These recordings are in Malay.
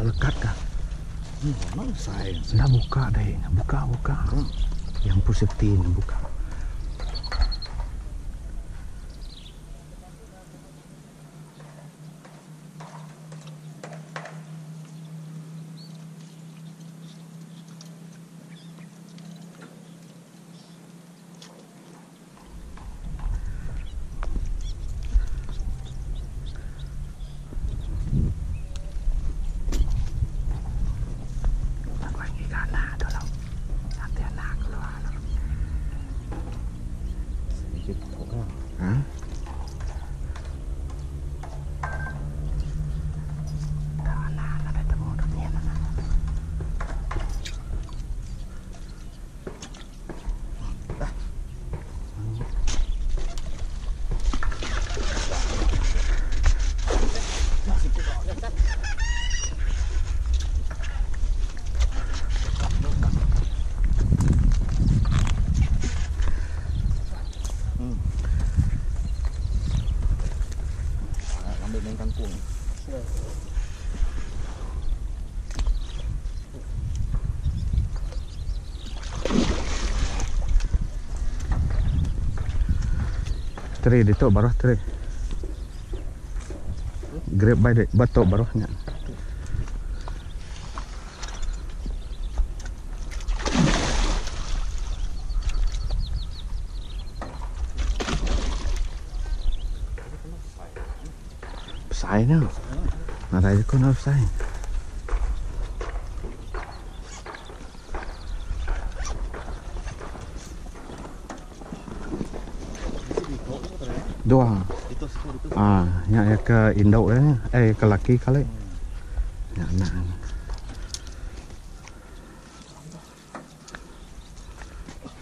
dah lekat kah? Hmm, saya, saya. Buka dah. Buka, buka. Hmm. Yang positif buka. Hmm. Sedikit orang. Ha? Tak anak ada temu dunia nak. Nak ambil main kangkung. Teri di tu baru teri. Grab by the batok baruhnya. Sai nữa. Mà đây con nó sai. Dua. Ah, yang yang ke induk dia, eh ke laki kali. Ya, nak.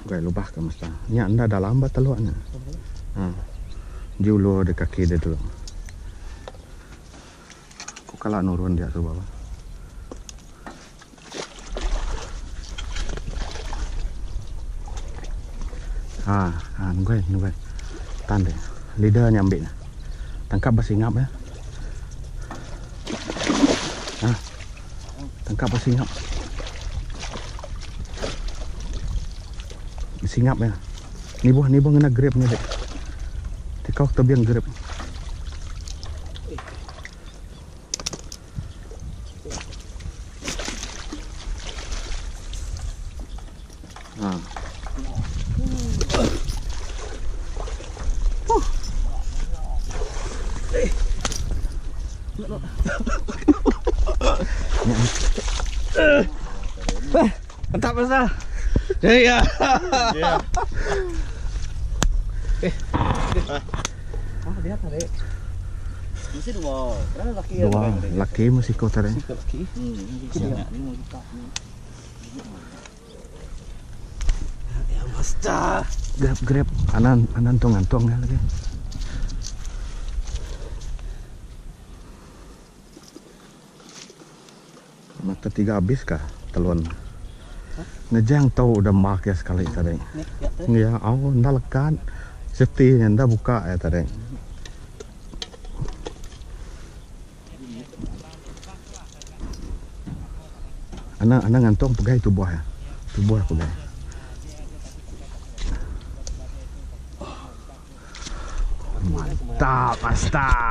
Gue lubah ke masa. Ya, anda dah lambat telurnya. Ha. Julu di kaki dia dulu. Kalah nurun dia tu bawah. Ha, ha, gue, gue. Tan dia. Leader ni ambil. Tangkap basi ngap ya. Ha. Tangkap basi ngap. Basi ngap ya. Ni buah ni buah kena grip ni dek. Tikau tebiang grip. Ha. Mantap pasal. Ya. Ya. Ah, dia tarik. Mesti dua. Kerana laki Dua laki mesti kau tarik. laki. Hmm, dia ni mau kita. Basta. Grab grab. Anan anan tong antong ya lagi. Mata tiga habis kah telun? Ngejang tahu udah mak ya sekali tadi. Ya, tu. Ya, oh, nda lekat. Safety nya nda buka ya tadi. Anak anak ngantong pegai tu buah ya. Tu buah stop, I stop.